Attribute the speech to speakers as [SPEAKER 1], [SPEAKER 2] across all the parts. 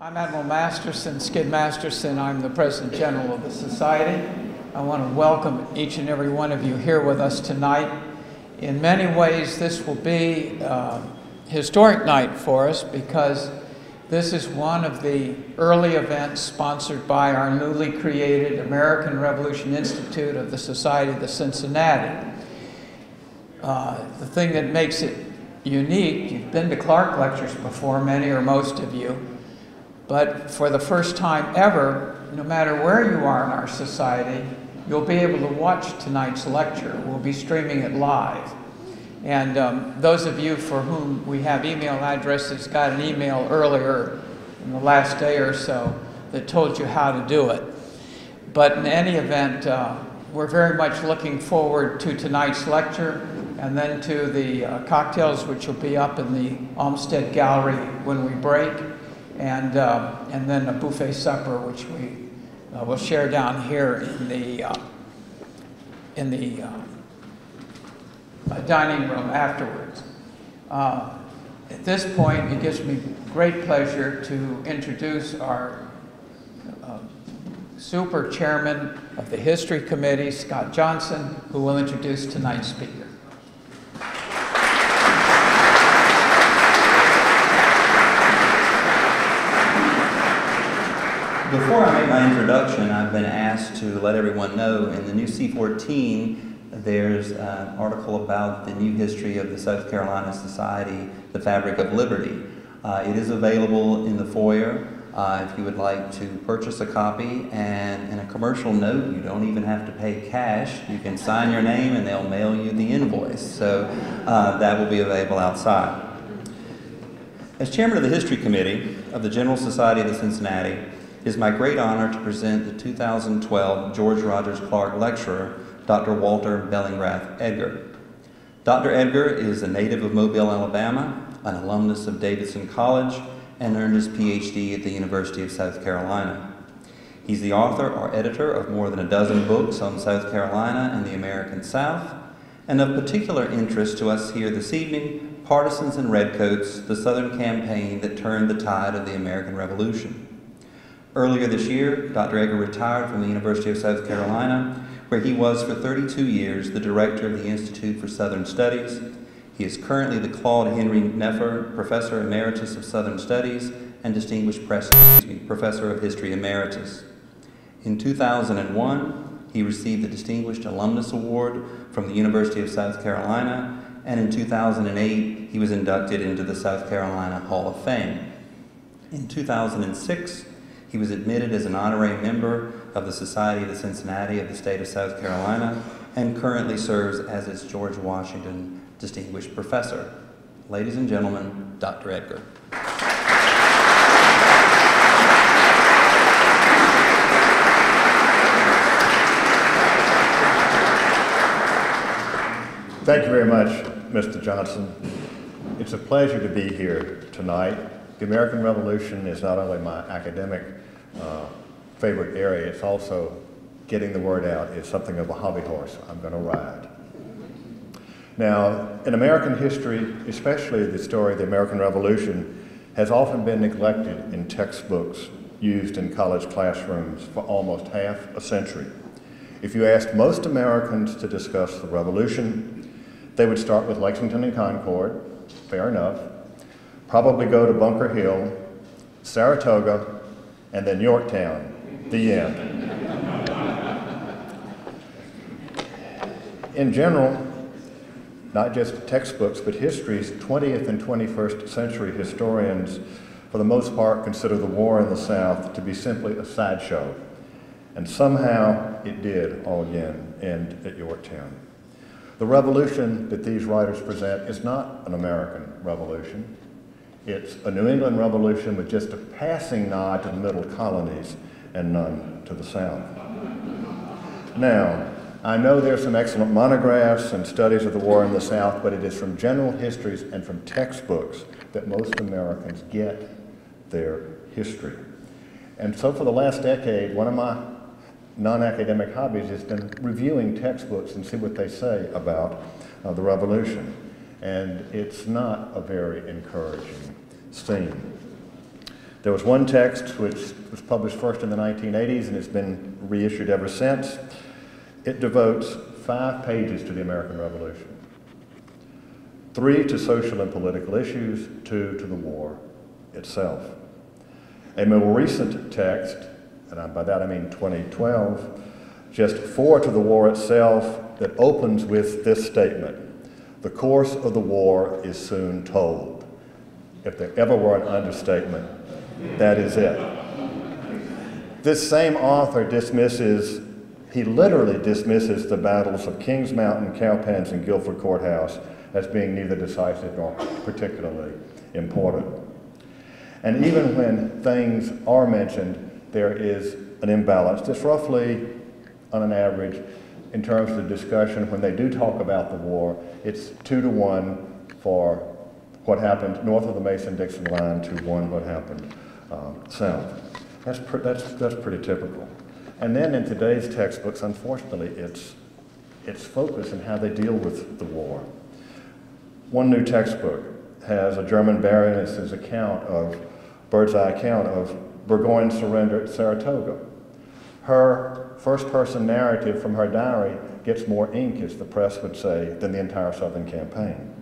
[SPEAKER 1] I'm Admiral Masterson, Skid Masterson. I'm the President General of the Society. I want to welcome each and every one of you here with us tonight. In many ways, this will be a historic night for us because this is one of the early events sponsored by our newly created American Revolution Institute of the Society of the Cincinnati. Uh, the thing that makes it unique, you've been to Clark lectures before, many or most of you, but for the first time ever, no matter where you are in our society, you'll be able to watch tonight's lecture. We'll be streaming it live. And um, those of you for whom we have email addresses got an email earlier in the last day or so that told you how to do it. But in any event, uh, we're very much looking forward to tonight's lecture and then to the uh, cocktails which will be up in the Olmsted Gallery when we break and, uh, and then a buffet supper, which we uh, will share down here in the, uh, in the uh, uh, dining room afterwards. Uh, at this point, it gives me great pleasure to introduce our super chairman of the History Committee, Scott Johnson, who will introduce tonight's speaker.
[SPEAKER 2] Before I make my introduction, I've been asked to let everyone know in the new C14, there's an article about the new history of the South Carolina Society, The Fabric of Liberty. Uh, it is available in the foyer uh, if you would like to purchase a copy. And in a commercial note, you don't even have to pay cash. You can sign your name and they'll mail you the invoice. So uh, that will be available outside. As chairman of the History Committee of the General Society of the Cincinnati, it is my great honor to present the 2012 George Rogers Clark Lecturer, Dr. Walter Bellingrath Edgar. Dr. Edgar is a native of Mobile, Alabama, an alumnus of Davidson College, and earned his PhD at the University of South Carolina. He's the author or editor of more than a dozen books on South Carolina and the American South, and of particular interest to us here this evening, Partisans and Redcoats, the Southern campaign that turned the tide of the American Revolution. Earlier this year, Dr. Edgar retired from the University of South Carolina, where he was for 32 years the director of the Institute for Southern Studies. He is currently the Claude Henry Neuffer Professor Emeritus of Southern Studies and Distinguished Professor of History Emeritus. In 2001, he received the Distinguished Alumnus Award from the University of South Carolina, and in 2008, he was inducted into the South Carolina Hall of Fame. In 2006, he was admitted as an honorary member of the Society of the Cincinnati of the state of South Carolina and currently serves as its George Washington Distinguished Professor. Ladies and gentlemen, Dr. Edgar.
[SPEAKER 3] Thank you very much, Mr. Johnson. It's a pleasure to be here tonight. The American Revolution is not only my academic uh, favorite area. It's also getting the word out is something of a hobby horse. I'm going to ride. Now, in American history, especially the story of the American Revolution, has often been neglected in textbooks used in college classrooms for almost half a century. If you asked most Americans to discuss the Revolution, they would start with Lexington and Concord, fair enough, probably go to Bunker Hill, Saratoga, and then Yorktown. The end. In general, not just textbooks, but histories, 20th and 21st century historians, for the most part, consider the war in the South to be simply a sideshow. And somehow it did all again end at Yorktown. The revolution that these writers present is not an American revolution. It's a New England Revolution with just a passing nod to the middle colonies and none to the South. Now, I know there's some excellent monographs and studies of the war in the South, but it is from general histories and from textbooks that most Americans get their history. And so for the last decade, one of my non-academic hobbies has been reviewing textbooks and see what they say about uh, the revolution. And it's not a very encouraging scene. There was one text which was published first in the 1980s and it's been reissued ever since. It devotes five pages to the American Revolution, three to social and political issues, two to the war itself. A more recent text, and by that I mean 2012, just four to the war itself that opens with this statement The course of the war is soon told. If there ever were an understatement, that is it. This same author dismisses, he literally dismisses the battles of Kings Mountain, Cowpens, and Guilford Courthouse as being neither decisive nor particularly important. And even when things are mentioned, there is an imbalance. It's roughly, on an average, in terms of discussion, when they do talk about the war, it's two to one for what happened north of the Mason-Dixon line to one what happened um, south. That's, that's, that's pretty typical. And then in today's textbooks, unfortunately, it's, it's focus and how they deal with the war. One new textbook has a German baroness's account of, bird's eye account of Burgoyne's surrender at Saratoga. Her first person narrative from her diary gets more ink, as the press would say, than the entire Southern campaign.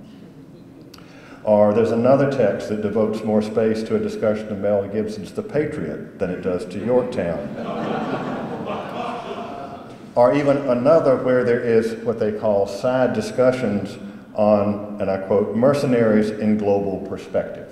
[SPEAKER 3] Or there's another text that devotes more space to a discussion of Mel Gibson's The Patriot than it does to Yorktown. or even another where there is what they call side discussions on, and I quote, mercenaries in global perspective.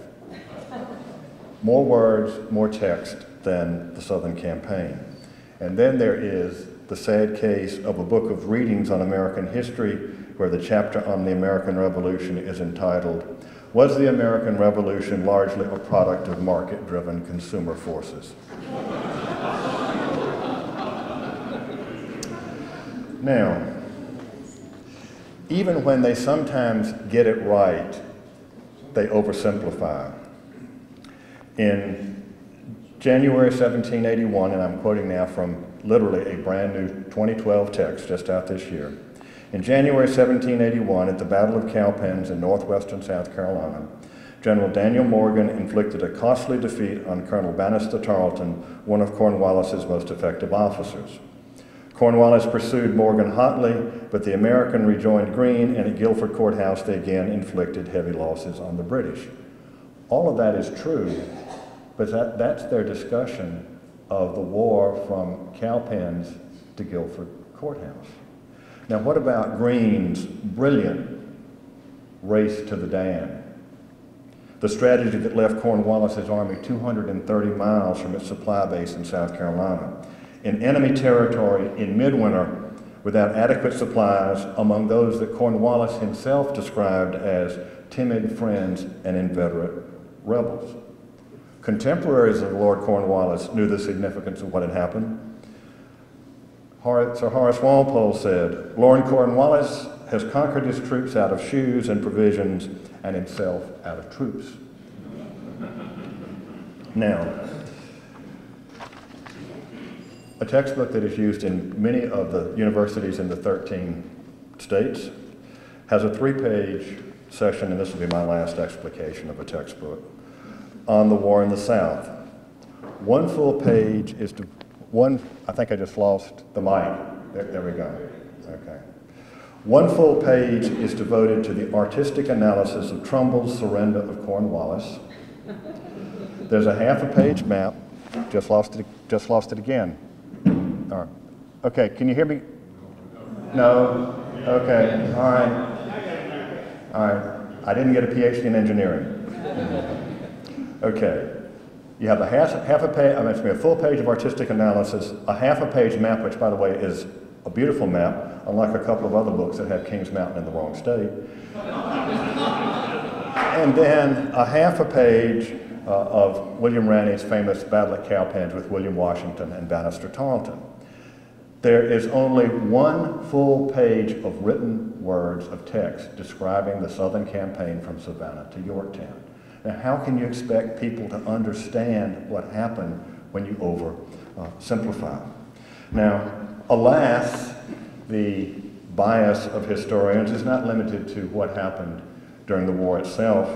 [SPEAKER 3] More words, more text than the Southern campaign. And then there is the sad case of a book of readings on American history where the chapter on the American Revolution is entitled was the American Revolution largely a product of market driven consumer forces? now, even when they sometimes get it right, they oversimplify. In January 1781, and I'm quoting now from literally a brand new 2012 text just out this year, in January 1781, at the Battle of Cowpens in northwestern South Carolina, General Daniel Morgan inflicted a costly defeat on Colonel Banastre Tarleton, one of Cornwallis's most effective officers. Cornwallis pursued Morgan hotly, but the American rejoined Greene, and at Guilford Courthouse they again inflicted heavy losses on the British. All of that is true, but that, that's their discussion of the war from Cowpens to Guilford Courthouse. Now, what about Greene's brilliant race to the Dan? The strategy that left Cornwallis's army 230 miles from its supply base in South Carolina, in enemy territory in midwinter without adequate supplies among those that Cornwallis himself described as timid friends and inveterate rebels. Contemporaries of Lord Cornwallis knew the significance of what had happened. Sir Horace Walpole said, Lord Cornwallis has conquered his troops out of shoes and provisions and himself out of troops. Now, a textbook that is used in many of the universities in the 13 states has a three page section, and this will be my last explication of a textbook, on the war in the South. One full page is to one, I think I just lost the mic. There, there we go. Okay. One full page is devoted to the artistic analysis of Trumbull's surrender of Cornwallis. There's a half a page map. Just lost it. Just lost it again. All right. Okay. Can you hear me? No. Okay. All right. All right. I didn't get a PhD in engineering. Okay. You have a half, half a page, I mean, a full page of artistic analysis, a half a page map, which by the way is a beautiful map, unlike a couple of other books that have Kings Mountain in the wrong state. and then a half a page uh, of William Ranney's famous Battle at Cowpens with William Washington and Banastre Tarleton. There is only one full page of written words of text describing the Southern campaign from Savannah to Yorktown. Now, how can you expect people to understand what happened when you oversimplify? Uh, now, alas, the bias of historians is not limited to what happened during the war itself.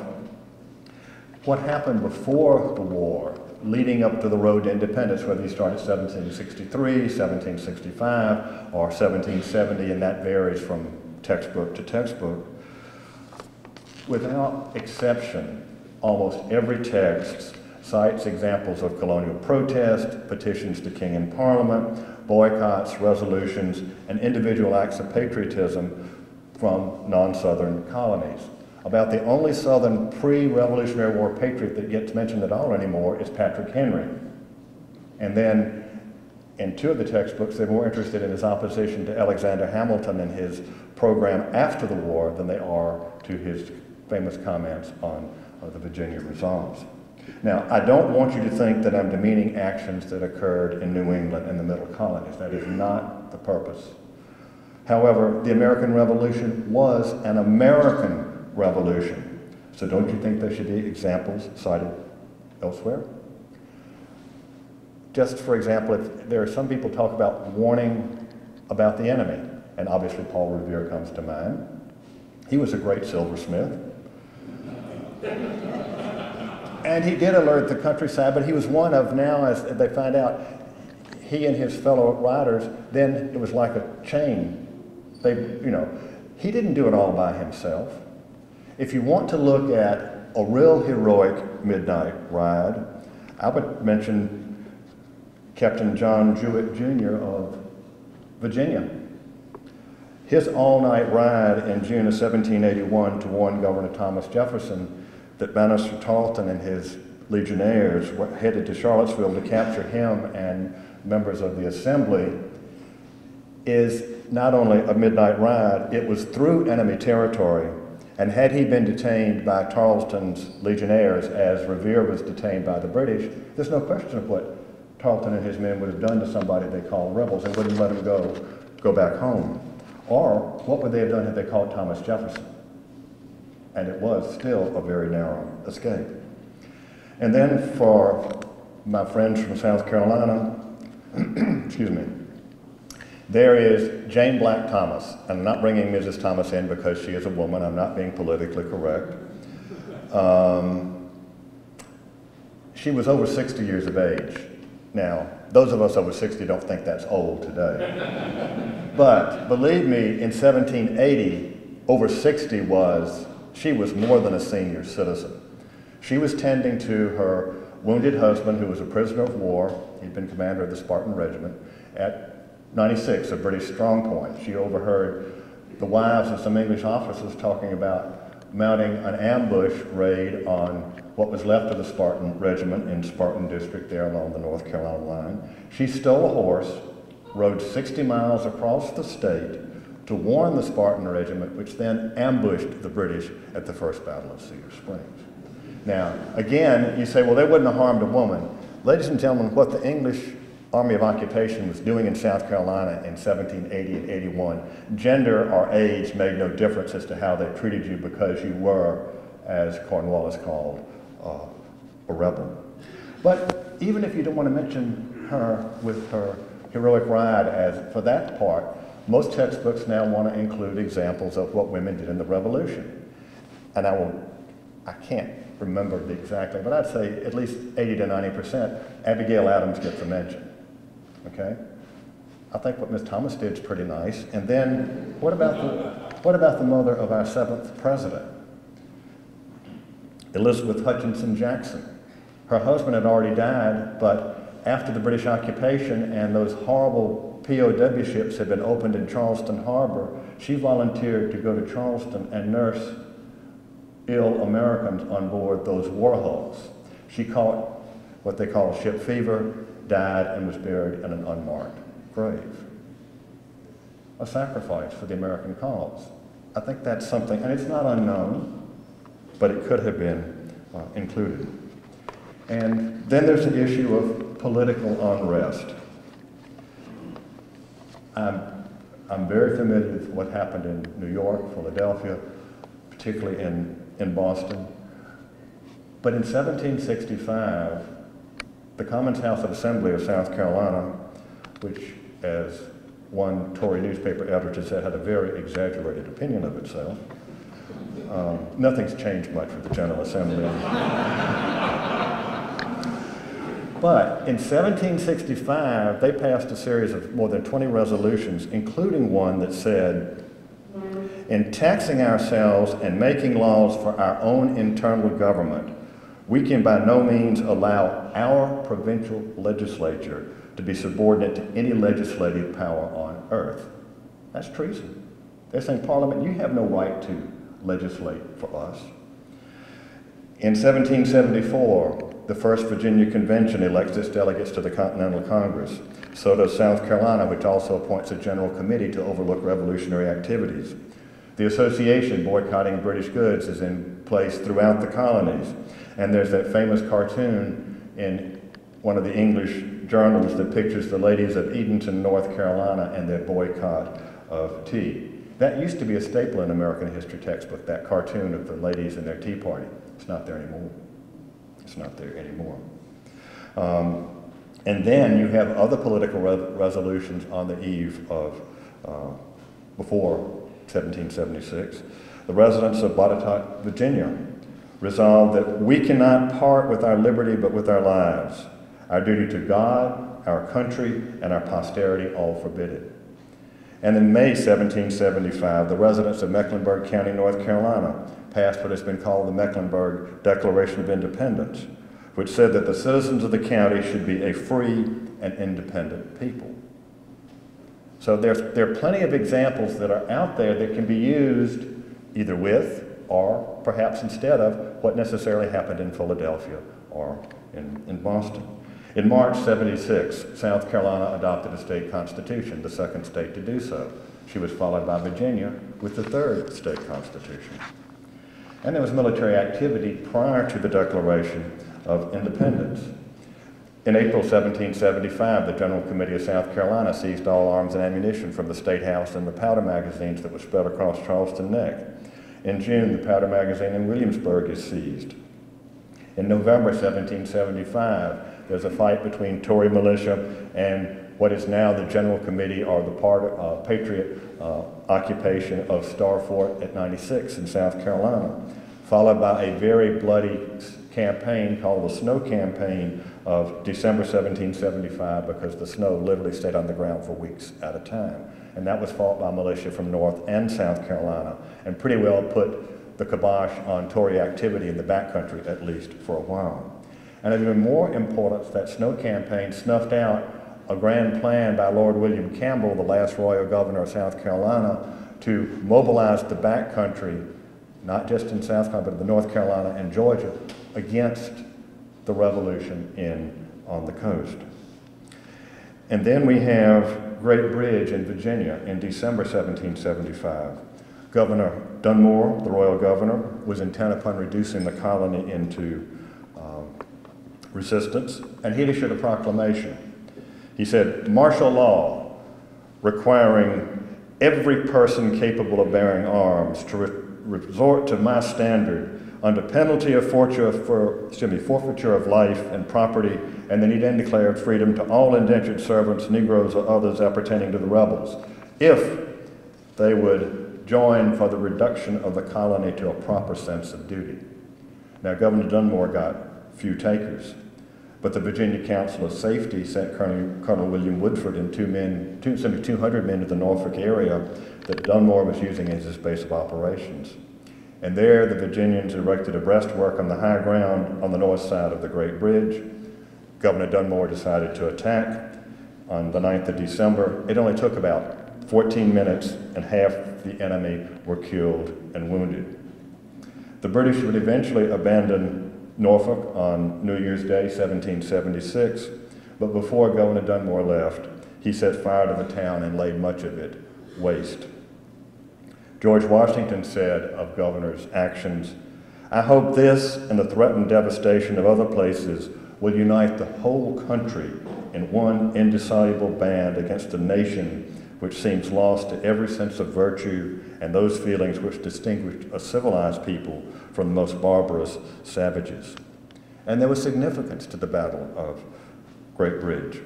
[SPEAKER 3] What happened before the war leading up to the road to independence, whether you start at 1763, 1765, or 1770, and that varies from textbook to textbook. Without exception, almost every text cites examples of colonial protest, petitions to king and parliament, boycotts, resolutions, and individual acts of patriotism from non-Southern colonies. About the only Southern pre-Revolutionary War patriot that gets mentioned at all anymore is Patrick Henry. And then in two of the textbooks, they're more interested in his opposition to Alexander Hamilton and his program after the war than they are to his famous comments on uh, the Virginia resolves. Now, I don't want you to think that I'm demeaning actions that occurred in New England and the Middle Colonies. That is not the purpose. However, the American Revolution was an American revolution. So don't you think there should be examples cited elsewhere? Just for example, if there are some people talk about warning about the enemy, and obviously Paul Revere comes to mind. He was a great silversmith. And he did alert the countryside, but he was one of now, as they find out, he and his fellow riders, then it was like a chain. They, you know, he didn't do it all by himself. If you want to look at a real heroic midnight ride, I would mention Captain John Jouett Jr. of Virginia. His all-night ride in June of 1781 to warn Governor Thomas Jefferson that Banastre Tarleton and his legionnaires were headed to Charlottesville to capture him and members of the assembly is not only a midnight ride, it was through enemy territory. And had he been detained by Tarleton's legionnaires as Revere was detained by the British, there's no question of what Tarleton and his men would have done to somebody they called rebels and wouldn't let him go, go back home. Or what would they have done had they called Thomas Jefferson? And it was still a very narrow escape. And then for my friends from South Carolina, excuse me, there is Jane Black Thomas. I'm not bringing Mrs. Thomas in because she is a woman. I'm not being politically correct. Um, she was over 60 years of age. Now, those of us over 60 don't think that's old today. but believe me, in 1780, over 60 was she was more than a senior citizen. She was tending to her wounded husband, who was a prisoner of war. He'd been commander of the Spartan Regiment at 96, a British strong point. She overheard the wives of some English officers talking about mounting an ambush raid on what was left of the Spartan Regiment in Spartan District there along the North Carolina line. She stole a horse, rode 60 miles across the state, to warn the Spartan regiment, which then ambushed the British at the First Battle of Cedar Springs. Now, again, you say, well, they wouldn't have harmed a woman. Ladies and gentlemen, what the English Army of Occupation was doing in South Carolina in 1780 and 81, gender or age made no difference as to how they treated you because you were, as Cornwallis called, uh, a rebel. But even if you don't want to mention her with her heroic ride as for that part, most textbooks now want to include examples of what women did in the revolution. And I will, I can't remember the exactly, but I'd say at least 80 to 90%, Abigail Adams gets a mention, okay? I think what Ms. Thomas did is pretty nice. And then what about the, what about the mother of our seventh president? Elizabeth Hutchinson Jackson. Her husband had already died, but after the British occupation and those horrible POW ships had been opened in Charleston Harbor, she volunteered to go to Charleston and nurse ill Americans on board those war hulls. She caught what they call ship fever, died, and was buried in an unmarked grave. A sacrifice for the American cause. I think that's something, and it's not unknown, but it could have been uh, included. And then there's an issue of political unrest. I'm, I'm very familiar with what happened in New York, Philadelphia, particularly in, in Boston. But in 1765, the Commons House of Assembly of South Carolina, which, as one Tory newspaper editor said, had a very exaggerated opinion of itself. Um, nothing's changed much with the General Assembly. But in 1765, they passed a series of more than 20 resolutions, including one that said, in taxing ourselves and making laws for our own internal government, we can by no means allow our provincial legislature to be subordinate to any legislative power on earth. That's treason. They're saying, Parliament, you have no right to legislate for us. In 1774, the First Virginia Convention elects its delegates to the Continental Congress. So does South Carolina, which also appoints a general committee to overlook revolutionary activities. The association boycotting British goods is in place throughout the colonies. And there's that famous cartoon in one of the English journals that pictures the ladies of Edenton, North Carolina, and their boycott of tea. That used to be a staple in American history textbook, that cartoon of the ladies and their tea party. It's not there anymore. It's not there anymore. Um, and then you have other political re resolutions on the eve of, uh, before 1776. The residents of Botetourt, Virginia, resolved that we cannot part with our liberty but with our lives. Our duty to God, our country, and our posterity all forbid it. And in May 1775, the residents of Mecklenburg County, North Carolina, passed what has been called the Mecklenburg Declaration of Independence, which said that the citizens of the county should be a free and independent people. So there's, there are plenty of examples that are out there that can be used either with or perhaps instead of what necessarily happened in Philadelphia or in, in Boston. In March 76, South Carolina adopted a state constitution, the second state to do so. She was followed by Virginia with the third state constitution. And there was military activity prior to the Declaration of Independence. In April 1775, the General Committee of South Carolina seized all arms and ammunition from the State House and the powder magazines that were spread across Charleston Neck. In June, the powder magazine in Williamsburg is seized. In November 1775, there's a fight between Tory militia and what is now the General Committee or the part, uh, Patriot uh, occupation of Star Fort at 96 in South Carolina, followed by a very bloody campaign called the Snow Campaign of December 1775 because the snow literally stayed on the ground for weeks at a time. And that was fought by militia from North and South Carolina and pretty well put the kibosh on Tory activity in the backcountry, at least for a while. And even more importance, that snow campaign snuffed out a grand plan by Lord William Campbell, the last royal governor of South Carolina, to mobilize the backcountry, not just in South Carolina, but in North Carolina and Georgia, against the revolution in, on the coast. And then we have Great Bridge in Virginia in December 1775. Governor Dunmore, the royal governor, was intent upon reducing the colony into resistance, and he issued a proclamation he said, martial law requiring every person capable of bearing arms to re resort to my standard under penalty of forfeiture, for, excuse me, forfeiture of life and property, and then he then declared freedom to all indentured servants, Negroes, or others appertaining to the rebels, if they would join for the reduction of the colony to a proper sense of duty. Now, Governor Dunmore got few takers. But the Virginia Council of Safety sent Colonel, Colonel William Woodford and two men, two, 200 men to the Norfolk area that Dunmore was using as his base of operations. And there, the Virginians erected a breastwork on the high ground on the north side of the Great Bridge. Governor Dunmore decided to attack on the 9th of December. It only took about 14 minutes, and half the enemy were killed and wounded. The British would eventually abandon Norfolk on New Year's Day, 1776, but before Governor Dunmore left, he set fire to the town and laid much of it waste. George Washington said of governor's actions, I hope this and the threatened devastation of other places will unite the whole country in one indissoluble band against a nation which seems lost to every sense of virtue and those feelings which distinguish a civilized people from the most barbarous savages. And there was significance to the Battle of Great Bridge.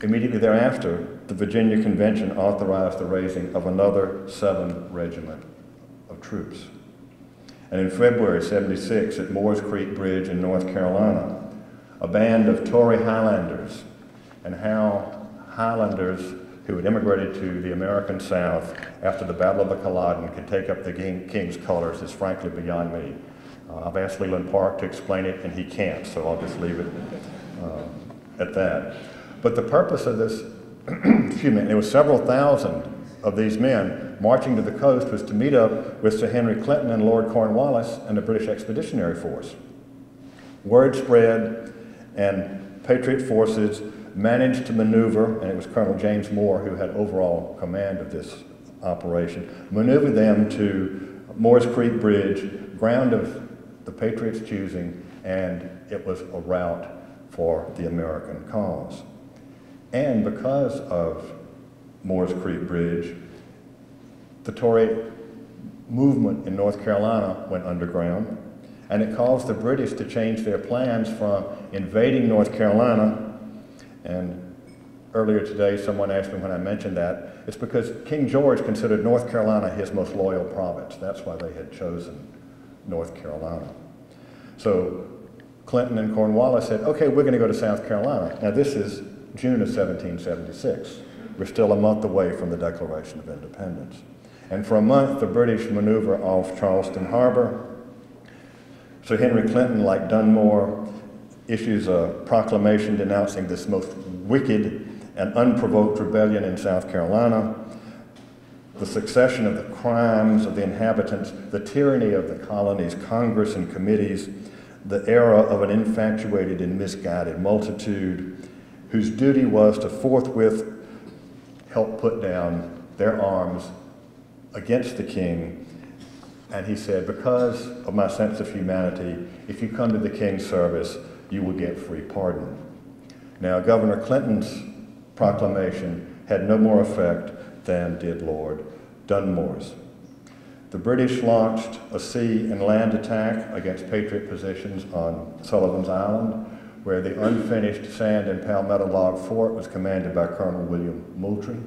[SPEAKER 3] Immediately thereafter, the Virginia Convention authorized the raising of another seven regiment of troops. And in February 76, at Moores Creek Bridge in North Carolina, a band of Tory Highlanders and how Highlanders who had immigrated to the American South after the Battle of the Culloden could take up the King's colors is frankly beyond me. Uh, I've asked Leland Park to explain it, and he can't, so I'll just leave it uh, at that. But the purpose of this, excuse me, there was several thousand of these men marching to the coast was to meet up with Sir Henry Clinton and Lord Cornwallis and the British Expeditionary Force. Word spread, and Patriot forces managed to maneuver, and it was Colonel James Moore who had overall command of this operation, maneuvered them to Moores Creek Bridge, ground of the Patriots' choosing, and it was a rout for the American cause. And because of Moores Creek Bridge, the Tory movement in North Carolina went underground, and it caused the British to change their plans from invading North Carolina and earlier today, someone asked me when I mentioned that, it's because King George considered North Carolina his most loyal province. That's why they had chosen North Carolina. So Clinton and Cornwallis said, okay, we're going to go to South Carolina. Now, this is June of 1776. We're still a month away from the Declaration of Independence. And for a month, the British maneuver off Charleston Harbor. Sir Henry Clinton, like Dunmore, issues a proclamation denouncing this most wicked and unprovoked rebellion in South Carolina, the succession of the crimes of the inhabitants, the tyranny of the colony's Congress and committees, the era of an infatuated and misguided multitude whose duty was to forthwith help put down their arms against the king. And he said, Because of my sense of humanity, if you come to the king's service, you will get free pardon. Now, Governor Clinton's proclamation had no more effect than did Lord Dunmore's. The British launched a sea and land attack against Patriot positions on Sullivan's Island, where the unfinished sand and palmetto log fort was commanded by Colonel William Moultrie.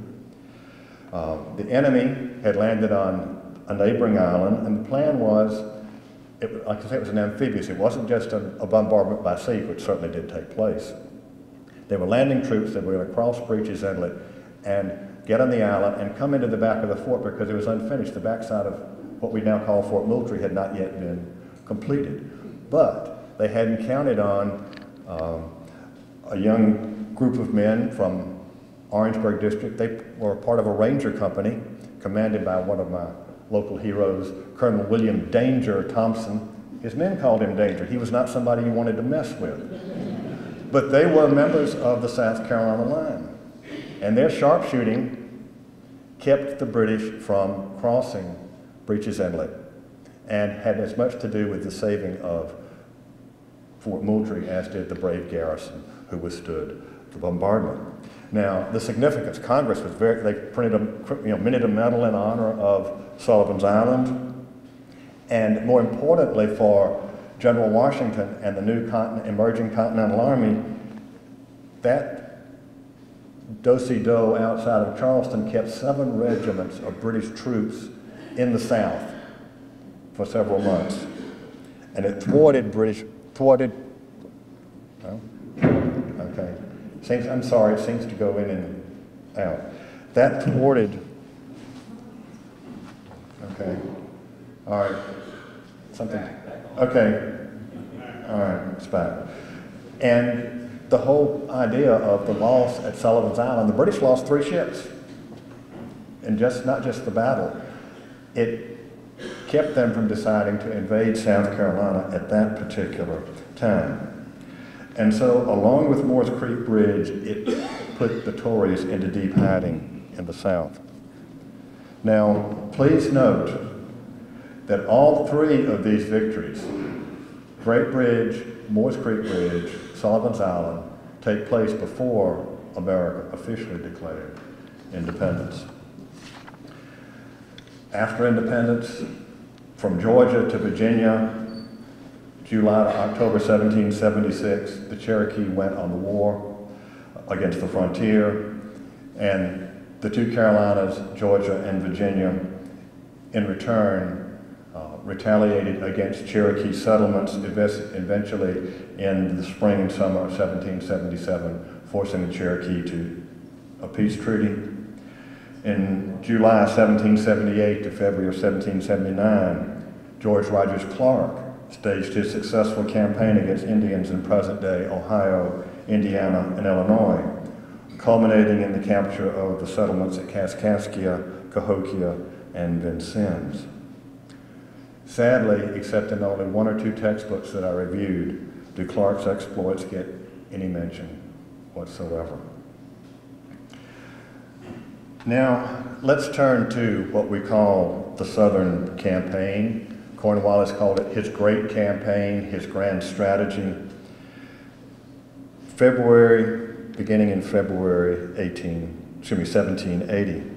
[SPEAKER 3] Uh, the enemy had landed on a neighboring island, and the plan was it, I say, it was an amphibious. It wasn't just a, bombardment by sea, which certainly did take place. They were landing troops that were going to cross Breeches Inlet and get on the island and come into the back of the fort because it was unfinished. The backside of what we now call Fort Moultrie had not yet been completed. But they hadn't counted on um, a young group of men from Orangeburg District. They were part of a ranger company commanded by one of my local heroes, Colonel William Danger Thompson. His men called him Danger. He was not somebody you wanted to mess with. But they were members of the South Carolina line. And their sharpshooting kept the British from crossing Breeches Inlet and had as much to do with the saving of Fort Moultrie as did the brave garrison who withstood the bombardment. Now, the significance, Congress was very, they printed a, you know, minted a medal in honor of Sullivan's Island. And more importantly for General Washington and the new continent, emerging Continental Army, that do-si-do outside of Charleston kept seven regiments of British troops in the South for several months. And it thwarted British, thwarted, no? okay. Seems, I'm sorry, it seems to go in and out. That thwarted Okay. All right. Something. Okay. All right. It's back. And the whole idea of the loss at Sullivan's Island, the British lost three ships. And just not just the battle. It kept them from deciding to invade South Carolina at that particular time. And so, along with Moores Creek Bridge, it put the Tories into deep hiding in the South. Now, please note that all three of these victories, Great Bridge, Moores Creek Bridge, Sullivan's Island, take place before America officially declared independence. After independence, from Georgia to Virginia, July to October 1776, the Cherokee went on the war against the frontier, and the two Carolinas, Georgia and Virginia, in return, uh, retaliated against Cherokee settlements eventually in the spring and summer of 1777, forcing the Cherokee to a peace treaty. In July 1778 to February of 1779, George Rogers Clark staged his successful campaign against Indians in present-day Ohio, Indiana, and Illinois, culminating in the capture of the settlements at Kaskaskia, Cahokia, and Vincennes. Sadly, except in only one or two textbooks that I reviewed, do Clark's exploits get any mention whatsoever. Now, let's turn to what we call the Southern Campaign. Cornwallis called it his great campaign, his grand strategy. February, beginning in February 18, excuse me, 1780.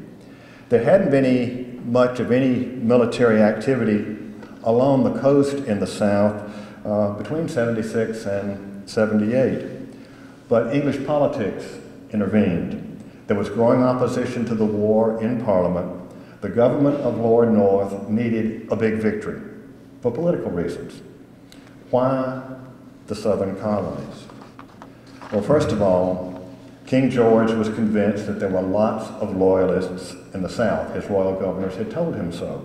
[SPEAKER 3] There hadn't been any, much of any military activity along the coast in the South uh, between 76 and 78. But English politics intervened. There was growing opposition to the war in Parliament. The government of Lord North needed a big victory for political reasons. Why the southern colonies? Well, first of all, King George was convinced that there were lots of loyalists in the South. His royal governors had told him so.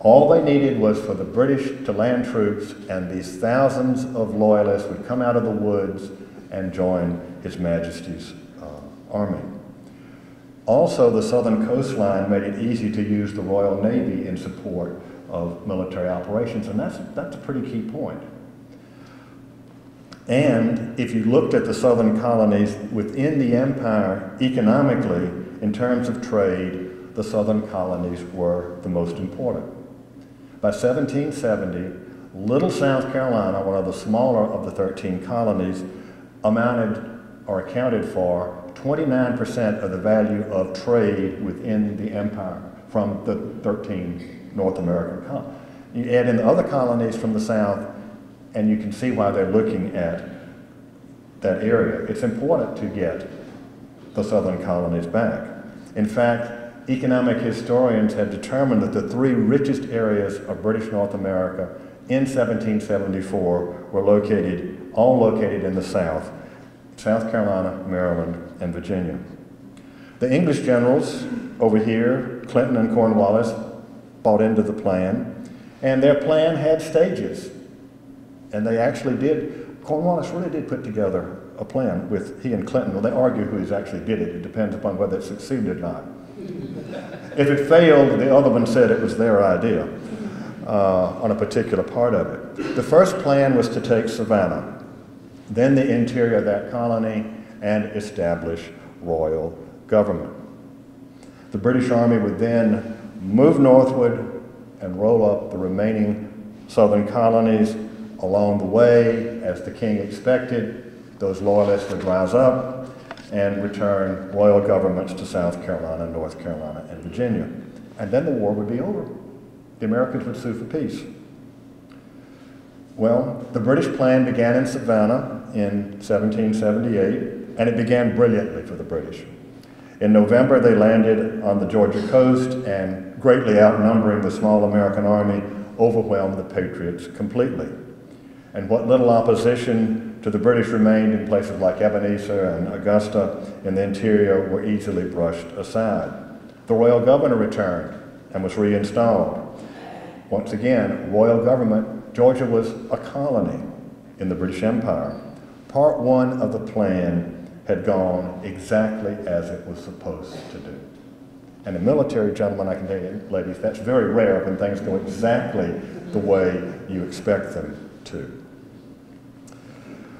[SPEAKER 3] All they needed was for the British to land troops, and these thousands of loyalists would come out of the woods and join His Majesty's uh, army. Also, the southern coastline made it easy to use the Royal Navy in support of military operations, and that's, that's a pretty key point. And if you looked at the southern colonies within the empire economically, in terms of trade, the southern colonies were the most important. By 1770, Little South Carolina, one of the smaller of the 13 colonies, amounted or accounted for 29% of the value of trade within the empire from the 13 North American colonies. You add in the other colonies from the South, and you can see why they're looking at that area. It's important to get the southern colonies back. In fact, economic historians have determined that the three richest areas of British North America in 1774 were located, all located in the South, South Carolina, Maryland, and Virginia. The English generals over here, Clinton and Cornwallis, bought into the plan, and their plan had stages. And they actually did, Cornwallis really did put together a plan with he and Clinton. Well, they argue who actually did it. It depends upon whether it succeeded or not. if it failed, the other one said it was their idea uh, on a particular part of it. The first plan was to take Savannah, then the interior of that colony, and establish royal government. The British Army would then move northward and roll up the remaining southern colonies along the way, as the king expected. Those loyalists would rise up and return loyal governments to South Carolina, North Carolina, and Virginia. And then the war would be over. The Americans would sue for peace. Well, the British plan began in Savannah in 1778, and it began brilliantly for the British. In November, they landed on the Georgia coast and, greatly outnumbering the small American army, overwhelmed the Patriots completely. And what little opposition to the British remained in places like Ebenezer and Augusta in the interior were easily brushed aside. The royal governor returned and was reinstalled. Once again, royal government, Georgia was a colony in the British Empire. Part one of the plan had gone exactly as it was supposed to do. And a military gentleman, I can tell you, ladies, that's very rare when things go exactly the way you expect them.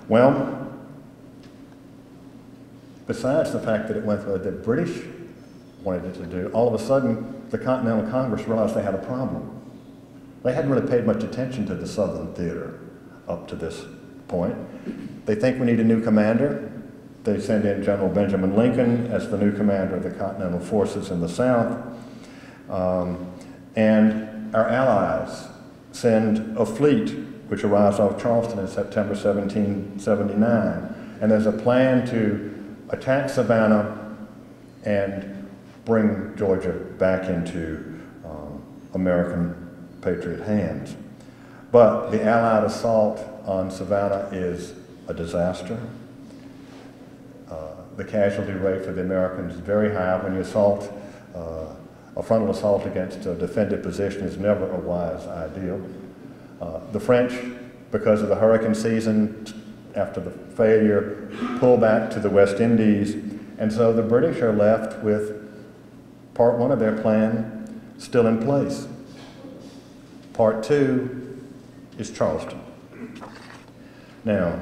[SPEAKER 3] Well, besides the fact that it went the the British wanted it to do, all of a sudden the Continental Congress realized they had a problem. They hadn't really paid much attention to the Southern Theater up to this point. They think we need a new commander. They send in General Benjamin Lincoln as the new commander of the Continental Forces in the South. Um, and our allies send a fleet which arrives off Charleston in September 1779. And there's a plan to attack Savannah and bring Georgia back into um, American Patriot hands. But the Allied assault on Savannah is a disaster. Uh, the casualty rate for the Americans is very high. When you assault, uh, a frontal assault against a defended position is never a wise ideal. Uh, the French, because of the hurricane season, after the failure, pull back to the West Indies, and so the British are left with part one of their plan still in place. Part two is Charleston. Now,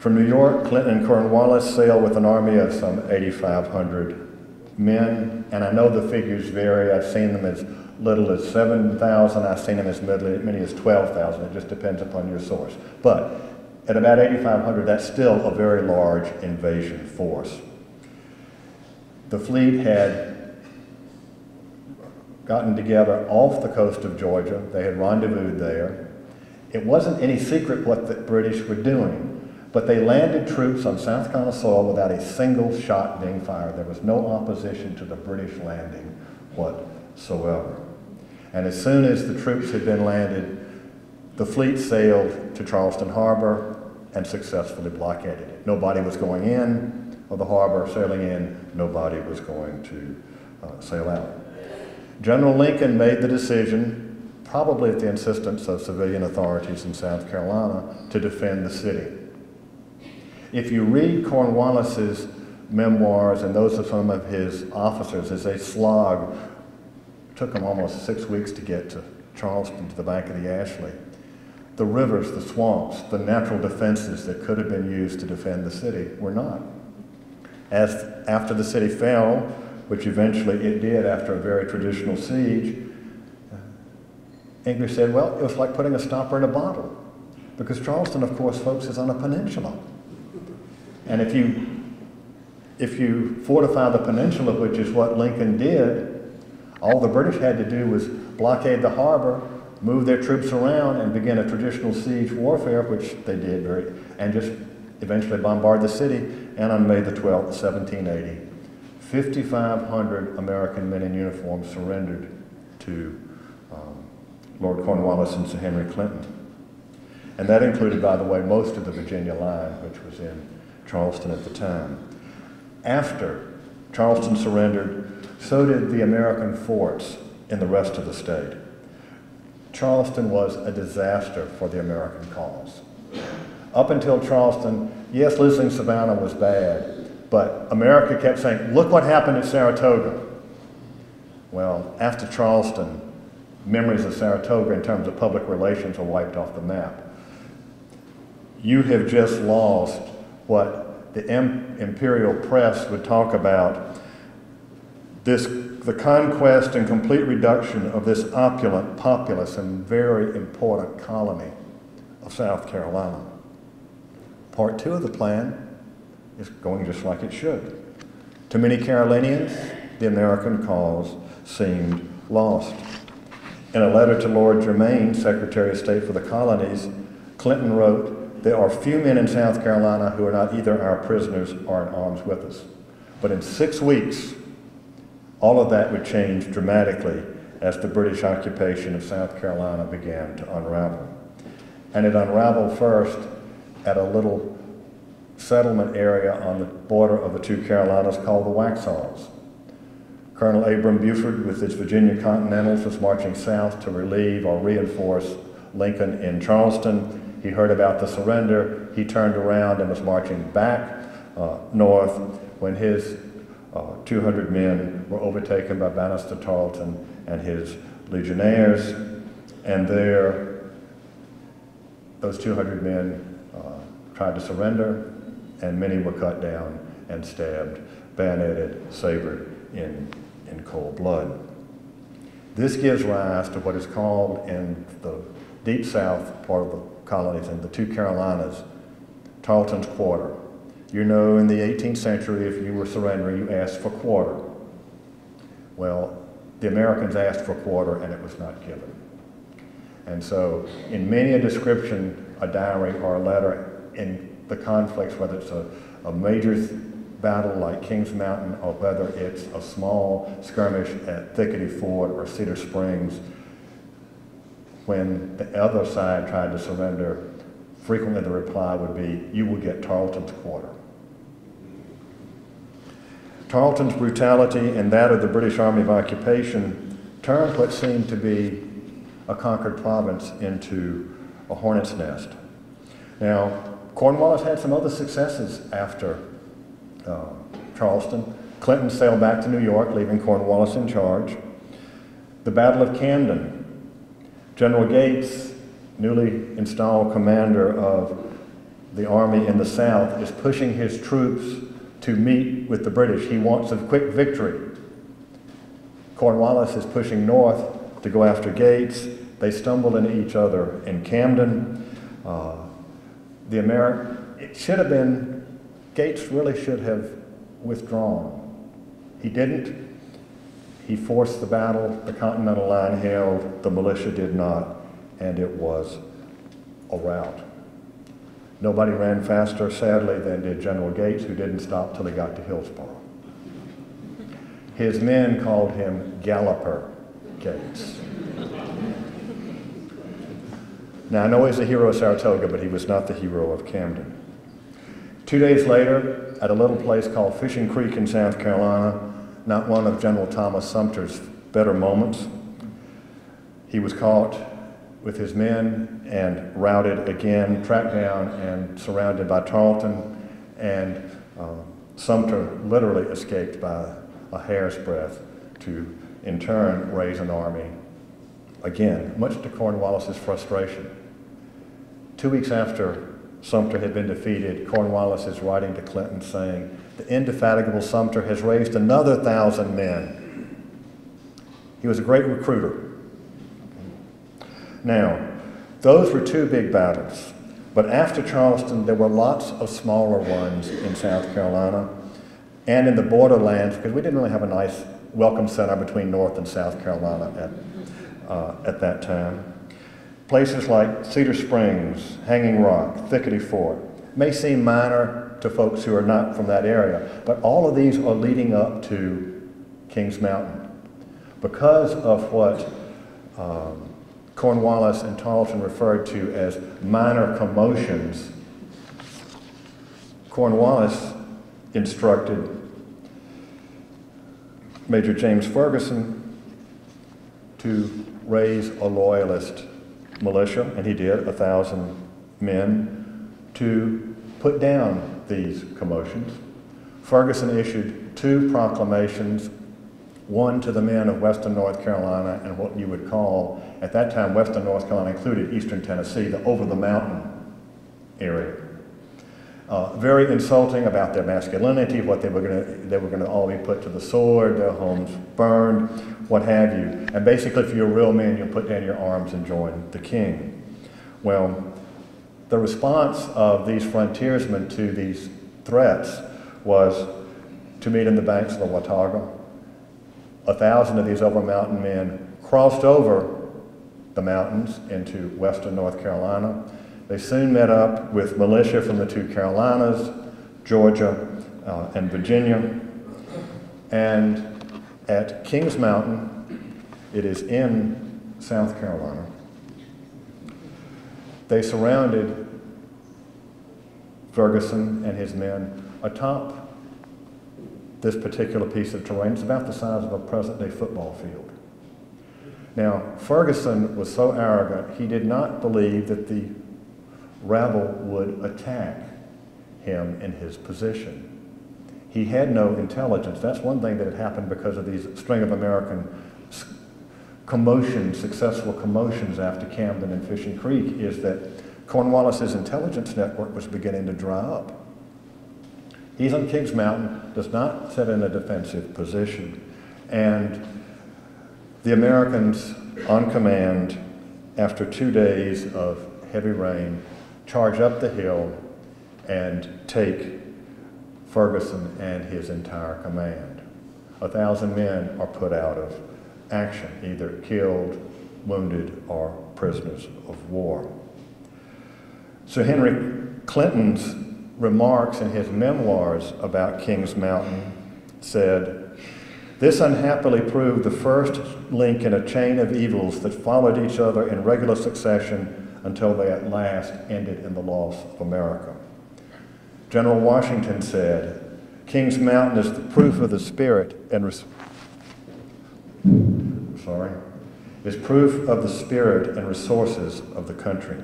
[SPEAKER 3] from New York, Clinton and Cornwallis sail with an army of some 8,500 men, and I know the figures vary. I've seen them as little as 7,000. I've seen them as many as 12,000. It just depends upon your source. But at about 8,500, that's still a very large invasion force. The fleet had gotten together off the coast of Georgia. They had rendezvoused there. It wasn't any secret what the British were doing, but they landed troops on South Carolina soil without a single shot being fired. There was no opposition to the British landing whatsoever. And as soon as the troops had been landed, the fleet sailed to Charleston Harbor and successfully blockaded it. Nobody was going in of the harbor, sailing in. Nobody was going to uh, sail out. General Lincoln made the decision, probably at the insistence of civilian authorities in South Carolina, to defend the city. If you read Cornwallis's memoirs and those of some of his officers as they slog, took them almost six weeks to get to Charleston, to the bank of the Ashley. The rivers, the swamps, the natural defenses that could have been used to defend the city were not. As after the city fell, which eventually it did after a very traditional siege, uh, English said, well, it was like putting a stopper in a bottle. Because Charleston, of course, folks, is on a peninsula. And if you, if you fortify the peninsula, which is what Lincoln did, all the British had to do was blockade the harbor, move their troops around, and begin a traditional siege warfare, which they did, very, and just eventually bombard the city. And on May the 12th, 1780, 5,500 American men in uniform surrendered to um, Lord Cornwallis and Sir Henry Clinton. And that included, by the way, most of the Virginia line, which was in Charleston at the time. After Charleston surrendered, so did the American forts in the rest of the state. Charleston was a disaster for the American cause. Up until Charleston, yes, losing Savannah was bad, but America kept saying, look what happened at Saratoga. Well, after Charleston, memories of Saratoga in terms of public relations were wiped off the map. You have just lost what the imperial press would talk about this, the conquest and complete reduction of this opulent, populous, and very important colony of South Carolina. Part two of the plan is going just like it should. To many Carolinians, the American cause seemed lost. In a letter to Lord Germain, Secretary of State for the Colonies, Clinton wrote, There are few men in South Carolina who are not either our prisoners or in arms with us. But in six weeks, all of that would change dramatically as the British occupation of South Carolina began to unravel. And it unraveled first at a little settlement area on the border of the two Carolinas called the Waxhaws. Colonel Abram Buford, with his Virginia Continentals, was marching south to relieve or reinforce Lincoln in Charleston. He heard about the surrender. He turned around and was marching back uh, north when his uh, 200 men were overtaken by Banastre Tarleton and his legionnaires, and there, those 200 men uh, tried to surrender, and many were cut down and stabbed, bayoneted, sabred in, in cold blood. This gives rise to what is called in the deep south part of the colonies, in the two Carolinas, Tarleton's Quarter. You know, in the 18th century, if you were surrendering, you asked for quarter. Well, the Americans asked for quarter and it was not given. And so, in many a description, a diary or a letter in the conflicts, whether it's a, a major battle like Kings Mountain or whether it's a small skirmish at Thicketty Ford or Cedar Springs, when the other side tried to surrender, frequently the reply would be, You will get Tarleton's quarter. Tarleton's brutality and that of the British Army of Occupation turned what seemed to be a conquered province into a hornet's nest. Now, Cornwallis had some other successes after uh, Charleston. Clinton sailed back to New York, leaving Cornwallis in charge. The Battle of Camden. General Gates, newly installed commander of the army in the South, is pushing his troops to meet with the British. He wants a quick victory. Cornwallis is pushing north to go after Gates. They stumble into each other in Camden. Uh, the Ameri- it should have been, Gates really should have withdrawn. He didn't. He forced the battle, the Continental Line held, the militia did not, and it was a rout. Nobody ran faster, sadly, than did General Gates, who didn't stop till he got to Hillsborough. His men called him Galloper Gates. Now, I know he's the hero of Saratoga, but he was not the hero of Camden. Two days later, at a little place called Fishing Creek in South Carolina, not one of General Thomas Sumter's better moments, he was caught with his men and routed again, tracked down and surrounded by Tarleton, and uh, Sumter literally escaped by a hair's breadth to, in turn, raise an army again, much to Cornwallis's frustration. Two weeks after Sumter had been defeated, Cornwallis is writing to Clinton saying, The indefatigable Sumter has raised another thousand men. He was a great recruiter. Now, those were two big battles. But after Charleston, there were lots of smaller ones in South Carolina and in the borderlands because we didn't really have a nice welcome center between North and South Carolina at, uh, at that time. Places like Cedar Springs, Hanging Rock, Thicketty Fort may seem minor to folks who are not from that area, but all of these are leading up to Kings Mountain. Because of what um, Cornwallis and Tarleton referred to as minor commotions, Cornwallis instructed Major James Ferguson to raise a loyalist militia, and he did, a thousand men, to put down these commotions. Ferguson issued two proclamations, one to the men of Western North Carolina and what you would call, at that time, Western North Carolina included Eastern Tennessee, the over the mountain area. Uh, very insulting about their masculinity, what they were going to, they were going to all be put to the sword, their homes burned, what have you. And basically, if you're a real man, you'll put down your arms and join the king. Well, the response of these frontiersmen to these threats was to meet in the banks of the Watauga. A thousand of these over mountain men crossed over the mountains into western North Carolina they soon met up with militia from the two Carolinas, Georgia, uh, and Virginia. And at Kings Mountain, it is in South Carolina, they surrounded Ferguson and his men atop this particular piece of terrain. It's about the size of a present day football field. Now, Ferguson was so arrogant, he did not believe that the rabble would attack him in his position. He had no intelligence. That's one thing that had happened because of these string of American commotions, successful commotions after Camden and Fishing Creek, is that Cornwallis's intelligence network was beginning to dry up. He's on Kings Mountain, does not sit in a defensive position, and the Americans on command, after two days of heavy rain, charge up the hill and take Ferguson and his entire command. A thousand men are put out of action, either killed, wounded, or prisoners of war. Sir Henry Clinton's remarks in his memoirs about Kings Mountain said, This unhappily proved the first link in a chain of evils that followed each other in regular succession until they at last ended in the loss of America. General Washington said, King's Mountain is the proof of the spirit and sorry, is proof of the spirit and resources of the country.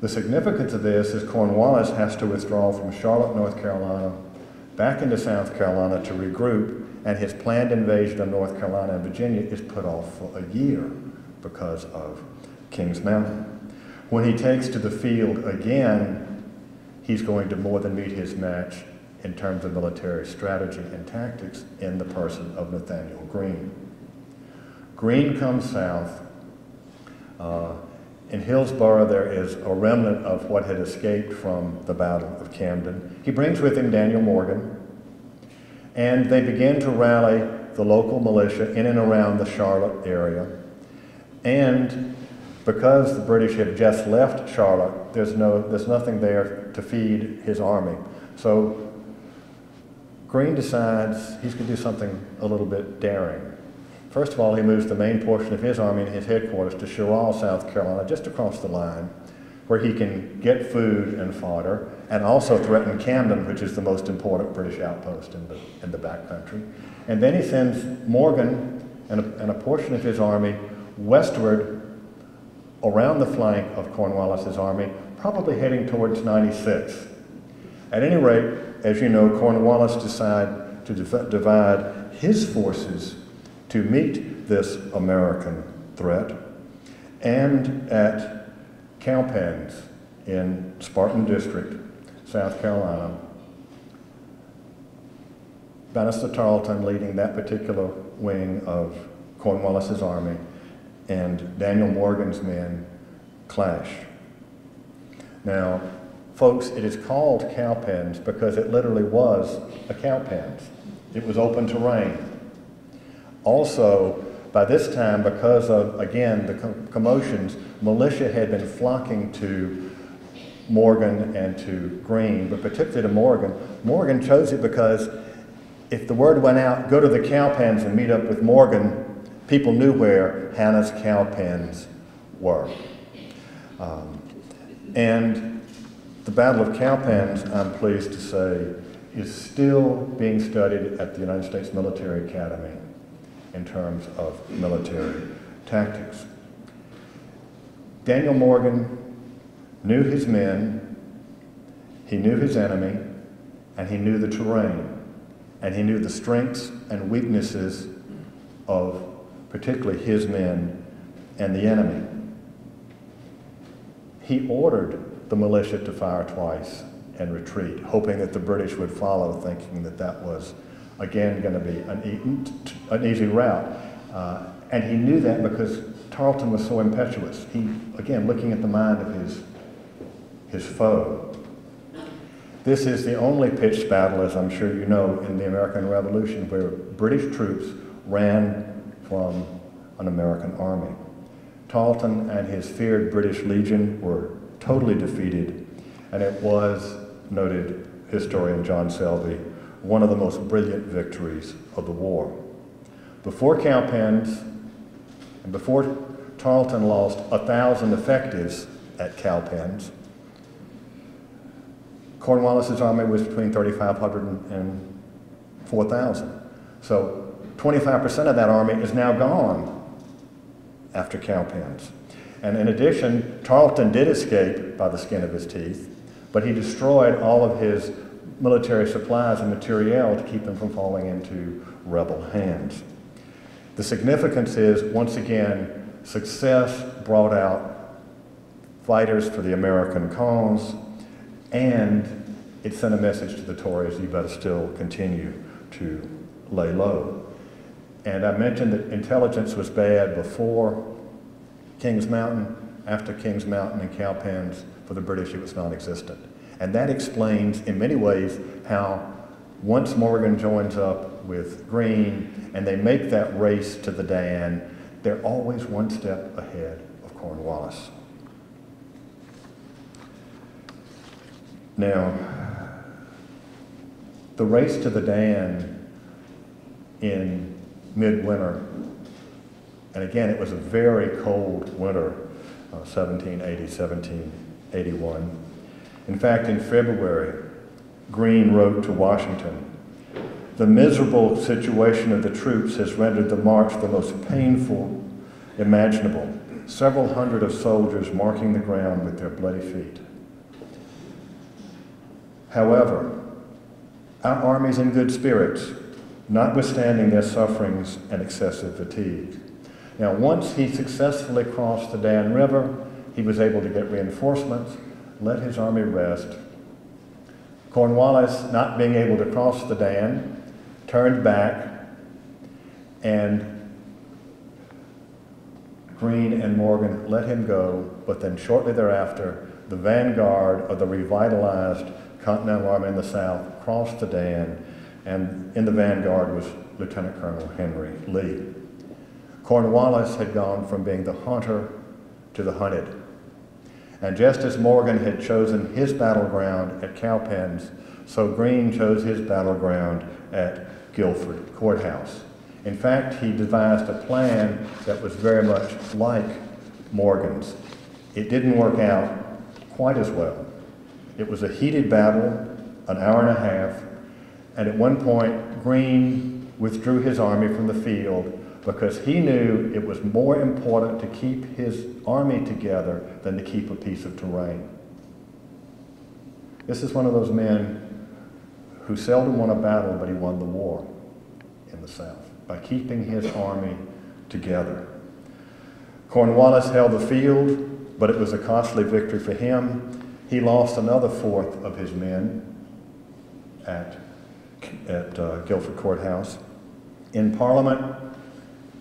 [SPEAKER 3] The significance of this is Cornwallis has to withdraw from Charlotte, North Carolina, back into South Carolina to regroup, and his planned invasion of North Carolina and Virginia is put off for a year because of Kings Mountain. When he takes to the field again, he's going to more than meet his match in terms of military strategy and tactics in the person of Nathaniel Greene. Greene comes south. Uh, in Hillsborough, there is a remnant of what had escaped from the Battle of Camden. He brings with him Daniel Morgan, and they begin to rally the local militia in and around the Charlotte area. And because the British have just left Charlotte, there's, no, there's nothing there to feed his army. So Greene decides he's going to do something a little bit daring. First of all, he moves the main portion of his army and his headquarters to Cheraw, South Carolina, just across the line, where he can get food and fodder, and also threaten Camden, which is the most important British outpost in the, in the backcountry. And then he sends Morgan and a, and a portion of his army westward around the flank of Cornwallis's army, probably heading towards 96. At any rate, as you know, Cornwallis decided to div- divide his forces to meet this American threat. And at Cowpens in Spartan District, South Carolina, Banastre Tarleton leading that particular wing of Cornwallis's army and Daniel Morgan's men clash. Now, folks, it is called Cowpens because it literally was a cowpens. It was open terrain. Also, by this time, because of, again, the commotions, militia had been flocking to Morgan and to Greene, but particularly to Morgan. Morgan chose it because if the word went out, go to the cowpens and meet up with Morgan, people knew where Hannah's cowpens were. Um, and the Battle of Cowpens, I'm pleased to say, is still being studied at the United States Military Academy in terms of military tactics. Daniel Morgan knew his men, he knew his enemy, and he knew the terrain, and he knew the strengths and weaknesses of particularly his men and the enemy. He ordered the militia to fire twice and retreat, hoping that the British would follow, thinking that that was again going to be an, an easy route. Uh, and he knew that because Tarleton was so impetuous. He, again, looking at the mind of his, his foe. This is the only pitched battle, as I'm sure you know, in the American Revolution where British troops ran from an American army. Tarleton and his feared British Legion were totally defeated, and it was, noted historian John Selby, one of the most brilliant victories of the war. Before Cowpens, and before Tarleton lost a thousand effectives at Cowpens, Cornwallis's army was between 3,500 and 4,000. So 25% of that army is now gone after Cowpens. And in addition, Tarleton did escape by the skin of his teeth, but he destroyed all of his military supplies and materiel to keep them from falling into rebel hands. The significance is, once again, success brought out fighters for the American cause, and it sent a message to the Tories you better still continue to lay low. And I mentioned that intelligence was bad before Kings Mountain. After Kings Mountain and Cowpens, for the British, it was non existent. And that explains, in many ways, how once Morgan joins up with Greene and they make that race to the Dan, they're always one step ahead of Cornwallis. Now, the race to the Dan in midwinter And again, it was a very cold winter, uh, 1780, 1781. In fact, in February, Greene wrote to Washington, the miserable situation of the troops has rendered the march the most painful imaginable. Several hundred of soldiers marking the ground with their bloody feet. However, our army is in good spirits, notwithstanding their sufferings and excessive fatigue. Now, once he successfully crossed the Dan River, he was able to get reinforcements, let his army rest. Cornwallis, not being able to cross the Dan, turned back and Greene and Morgan let him go, but then shortly thereafter, the vanguard of the revitalized Continental Army in the South crossed the Dan, and in the vanguard was Lieutenant Colonel Henry Lee. Cornwallis had gone from being the hunter to the hunted. And just as Morgan had chosen his battleground at Cowpens, so Greene chose his battleground at Guilford Courthouse. In fact, he devised a plan that was very much like Morgan's. It didn't work out quite as well. It was a heated battle, an hour and a half, and at one point, Greene withdrew his army from the field because he knew it was more important to keep his army together than to keep a piece of terrain. This is one of those men who seldom won a battle, but he won the war in the South by keeping his army together. Cornwallis held the field, but it was a costly victory for him. He lost another fourth of his men at, at uh, Guilford Courthouse. In Parliament,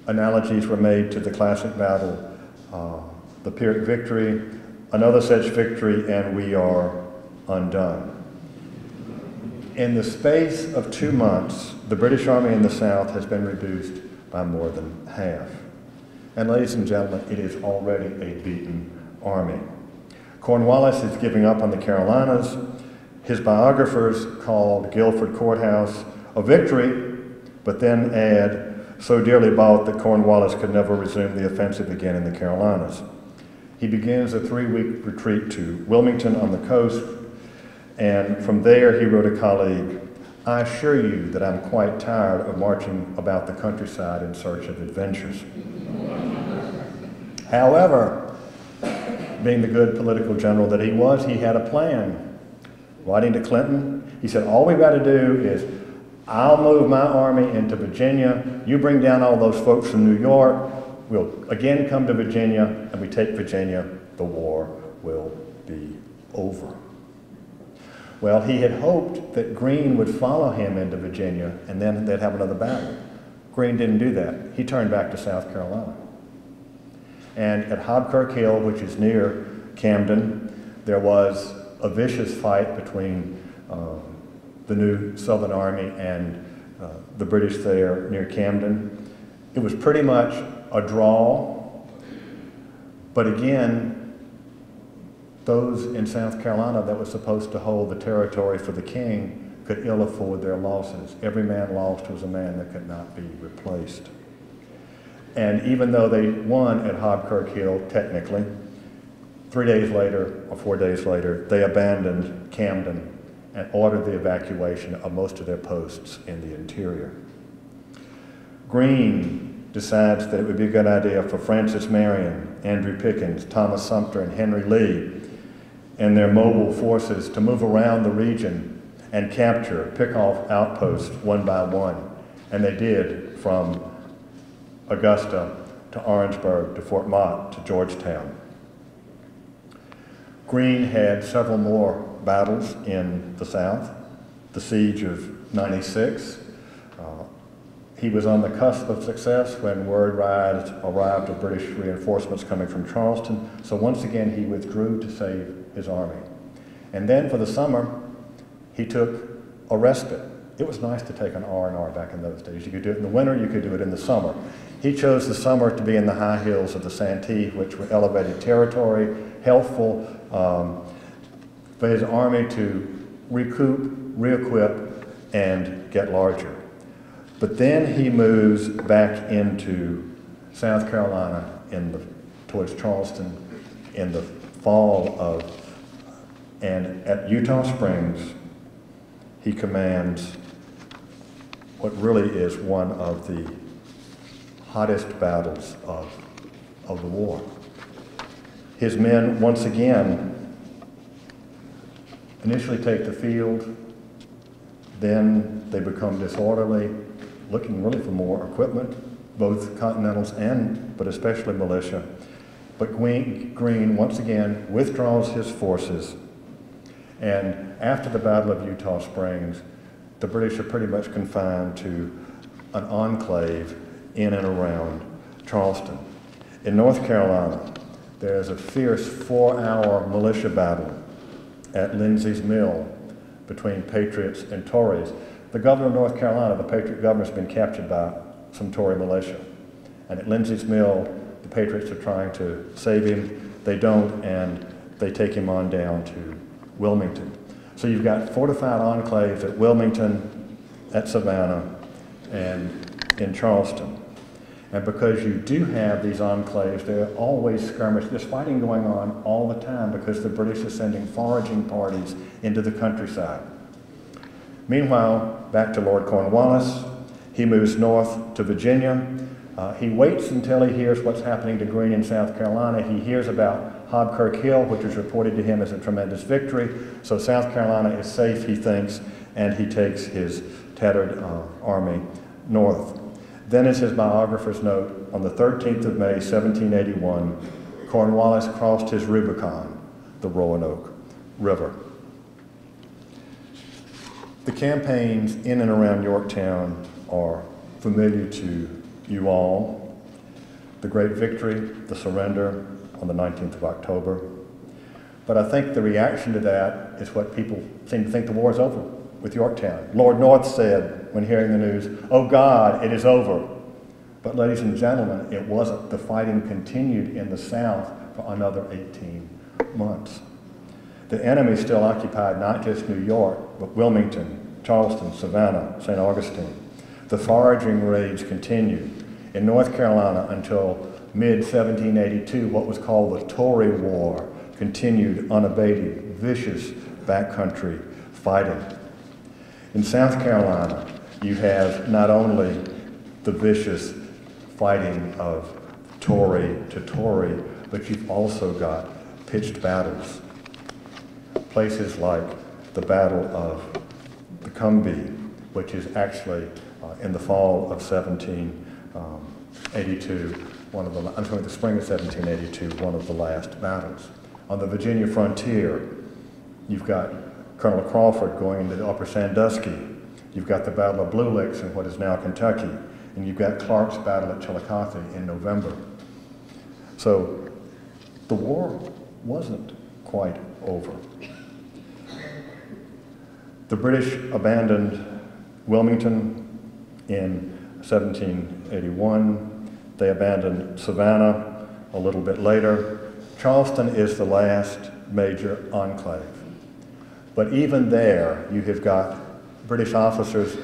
[SPEAKER 3] analogies were made to the classic battle, uh, the Pyrrhic victory, another such victory, and we are undone. In the space of two months, the British Army in the South has been reduced by more than half. And ladies and gentlemen, it is already a beaten army. Cornwallis is giving up on the Carolinas. His biographers called Guilford Courthouse a victory, but then add, so dearly bought that Cornwallis could never resume the offensive again in the Carolinas. He begins a three week retreat to Wilmington on the coast and from there, he wrote a colleague, I assure you that I'm quite tired of marching about the countryside in search of adventures. However, being the good political general that he was, he had a plan. Writing to Clinton, he said, All we've got to do is I'll move my army into Virginia. You bring down all those folks from New York. We'll again come to Virginia, and we take Virginia. The war will be over. Well, he had hoped that Greene would follow him into Virginia and then they'd have another battle. Greene didn't do that. He turned back to South Carolina. And at Hobkirk Hill, which is near Camden, there was a vicious fight between uh, the new Southern Army and uh, the British there near Camden. It was pretty much a draw, but again, those in South Carolina that were supposed to hold the territory for the king could ill afford their losses. Every man lost was a man that could not be replaced. And even though they won at Hobkirk Hill, technically, three days later or four days later, they abandoned Camden and ordered the evacuation of most of their posts in the interior. Greene decides that it would be a good idea for Francis Marion, Andrew Pickens, Thomas Sumter, and Henry Lee and their mobile forces to move around the region and capture, pick off outposts one by one. And they did from Augusta to Orangeburg to Fort Motte to Georgetown. Greene had several more battles in the South. The siege of 96. Uh, he was on the cusp of success when word arrived, arrived of British reinforcements coming from Charleston. So once again, he withdrew to save his army. And then for the summer, he took a respite. It was nice to take an R&R back in those days. You could do it in the winter, you could do it in the summer. He chose the summer to be in the high hills of the Santee, which were elevated territory, healthful, um, for his army to recoup, re-equip, and get larger. But then he moves back into South Carolina in the, towards Charleston in the fall of, and at Eutaw Springs, he commands what really is one of the hottest battles of, of the war. His men, once again, initially take the field, then they become disorderly, looking really for more equipment, both Continentals and, but especially militia. But Greene, Greene once again withdraws his forces, and after the Battle of Eutaw Springs, the British are pretty much confined to an enclave in and around Charleston. In North Carolina, there's a fierce four-hour militia battle at Lindley's Mill between Patriots and Tories. The governor of North Carolina, the Patriot governor, has been captured by some Tory militia. And at Lindley's Mill, the Patriots are trying to save him. They don't, and they take him on down to Wilmington. So you've got fortified enclaves at Wilmington, at Savannah, and in Charleston. And because you do have these enclaves, there are always skirmishes. There's fighting going on all the time because the British are sending foraging parties into the countryside. Meanwhile, back to Lord Cornwallis, he moves north to Virginia. Uh, he waits until he hears what's happening to Greene in South Carolina. He hears about Hobkirk Hill, which is reported to him as a tremendous victory. So South Carolina is safe, he thinks, and he takes his tattered uh, army north. Then, as his biographers note, on the 13th of May, 1781, Cornwallis crossed his Rubicon, the Roanoke River. The campaigns in and around Yorktown are familiar to you all. The great victory, the surrender on the 19th of October. But I think the reaction to that is what people seem to think the war is over with Yorktown. Lord North said when hearing the news, Oh God, it is over. But, ladies and gentlemen, it wasn't. The fighting continued in the South for another 18 months. The enemy still occupied not just New York, but Wilmington, Charleston, Savannah, St. Augustine. The foraging raids continued in North Carolina until mid 1782. What was called the Tory War continued unabated, vicious backcountry fighting. In South Carolina, you have not only the vicious fighting of Tory to Tory, but you've also got pitched battles. Places like the Battle of the Combahee, which is actually uh, in the fall of 1782, one of the, I'm sorry, the spring of 1782, one of the last battles. On the Virginia frontier, you've got Colonel Crawford going into Upper Sandusky. You've got the Battle of Blue Licks in what is now Kentucky and you've got Clark's battle at Chillicothe in November. So the war wasn't quite over. The British abandoned Wilmington in 1781. They abandoned Savannah a little bit later. Charleston is the last major enclave. But even there, you have got British officers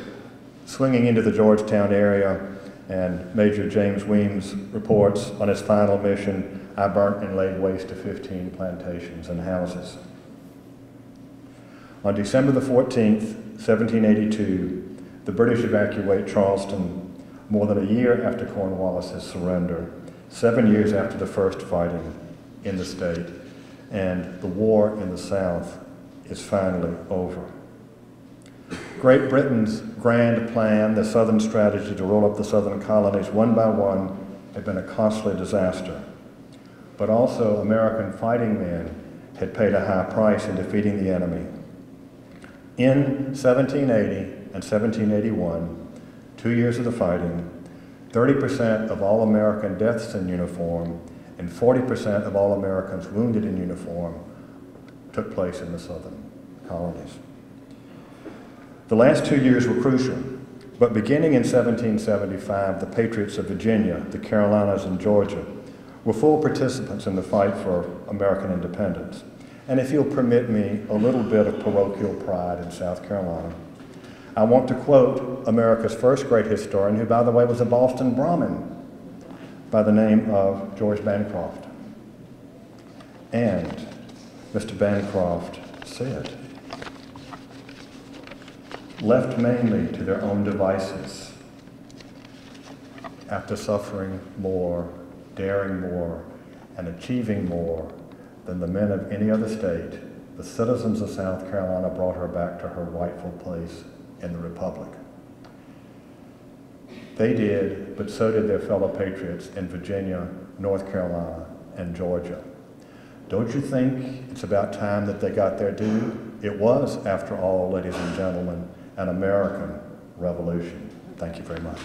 [SPEAKER 3] swinging into the Georgetown area, and Major James Wemyss reports on his final mission, I burnt and laid waste to 15 plantations and houses. On December the 14th, 1782, the British evacuate Charleston more than a year after Cornwallis's surrender, seven years after the first fighting in the state, and the war in the South is finally over. Great Britain's grand plan, the Southern strategy to roll up the Southern colonies one by one, had been a costly disaster. But also, American fighting men had paid a high price in defeating the enemy. In 1780 and 1781, two years of the fighting, 30% of all American deaths in uniform and 40% of all Americans wounded in uniform took place in the Southern colonies. The last two years were crucial, but beginning in 1775, the Patriots of Virginia, the Carolinas, and Georgia were full participants in the fight for American independence. And if you'll permit me a little bit of parochial pride in South Carolina, I want to quote America's first great historian, who, by the way, was a Boston Brahmin, by the name of George Bancroft. And Mr. Bancroft said, left mainly to their own devices, after suffering more, daring more, and achieving more than the men of any other state, the citizens of South Carolina brought her back to her rightful place in the Republic. They did, but so did their fellow patriots in Virginia, North Carolina, and Georgia. Don't you think it's about time that they got their due? It was, after all, ladies and gentlemen, an American revolution. Thank you very much.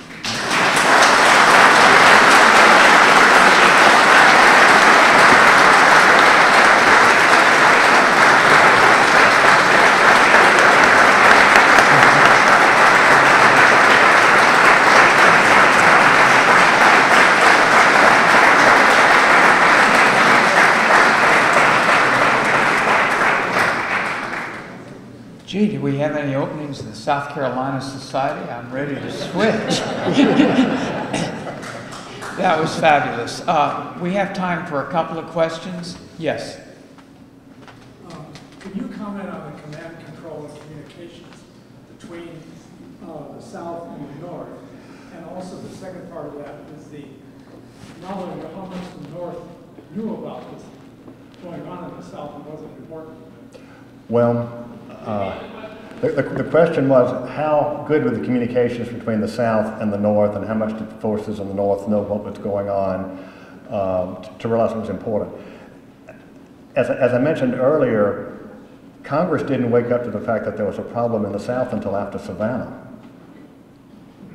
[SPEAKER 1] Do we have any openings in the South Carolina Society? I'm ready to switch. that was fabulous. Uh, we have time for a couple of questions. Yes.
[SPEAKER 4] Um, Can you comment on the command control and communications between uh, the south and the north? And also the second part of that is the knowledge of how much the north knew about what's going on in the south and wasn't important.
[SPEAKER 3] Well, uh, the, the, the question was how good were the communications between the South and the North, and how much did the forces in the North know what was going on um, t- to realize it was important? As, I- as I mentioned earlier, Congress didn't wake up to the fact that there was a problem in the South until after Savannah.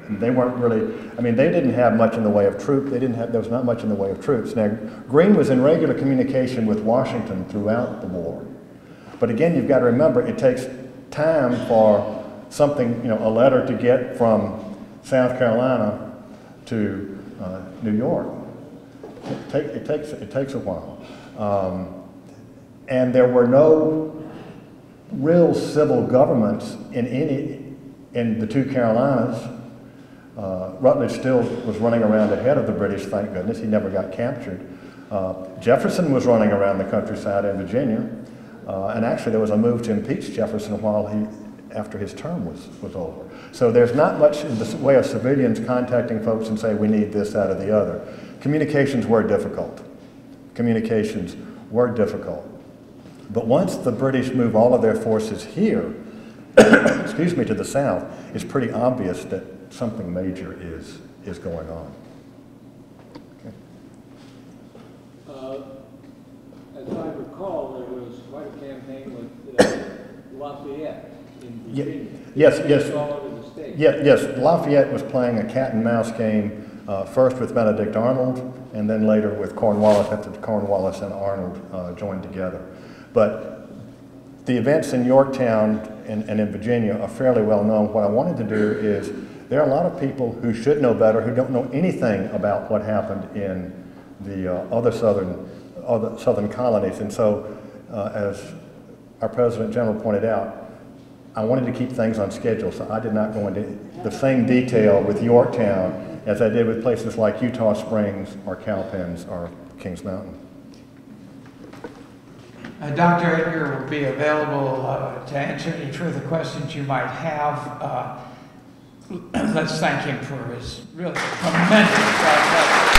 [SPEAKER 3] And They weren't really, I mean, they didn't have much in the way of troops. They didn't have, there was not much in the way of troops. Now, Greene was in regular communication with Washington throughout the war. But again, you've got to remember, it takes time for something, you know, a letter to get from South Carolina to uh, New York. It, take, it, takes, it takes a while. Um, and there were no real civil governments in any, in the two Carolinas. Uh, Rutledge still was running around ahead of the British, thank goodness. He never got captured. Uh, Jefferson was running around the countryside in Virginia. Uh, and actually, there was a move to impeach Jefferson while he, after his term was, was over. So there's not much in the way of civilians contacting folks and say, we need this, that, or the other. Communications were difficult. Communications were difficult. But once the British move all of their forces here, excuse me, to the south, it's pretty obvious that something major is, is going on.
[SPEAKER 5] Uh, As I recall, there was quite a campaign with uh, Lafayette in
[SPEAKER 3] Ye-
[SPEAKER 5] Virginia.
[SPEAKER 3] yes, yes.
[SPEAKER 5] All over the state.
[SPEAKER 3] Yeah, yes, Lafayette was playing a cat and mouse game, uh, first with Benedict Arnold, and then later with Cornwallis, after Cornwallis and Arnold uh, joined together. But the events in Yorktown and, and in Virginia are fairly well known. What I wanted to do is, there are a lot of people who should know better, who don't know anything about what happened in the uh, other southern, other southern colonies. And so, uh, as our President General pointed out, I wanted to keep things on schedule, so I did not go into the same detail with Yorktown as I did with places like Eutaw Springs or Cowpens or Kings Mountain.
[SPEAKER 1] Uh, Dr. Edgar will be available uh, to answer any further questions you might have. Uh, let's thank him for his really tremendous.